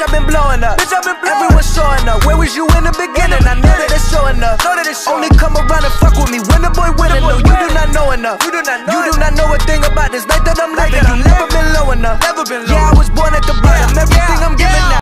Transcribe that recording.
Bitch, I've been blowing up. Bitch, I've been blowing Everyone showing up. Where was you in the beginning? I know that it's showing up. Know that it's showing. Only come around and fuck with me when the boy winning. No, you do not know enough. You do not know. You do not know a thing about this life that I'm living. You never been low enough. Never been low. Yeah, I was born at the.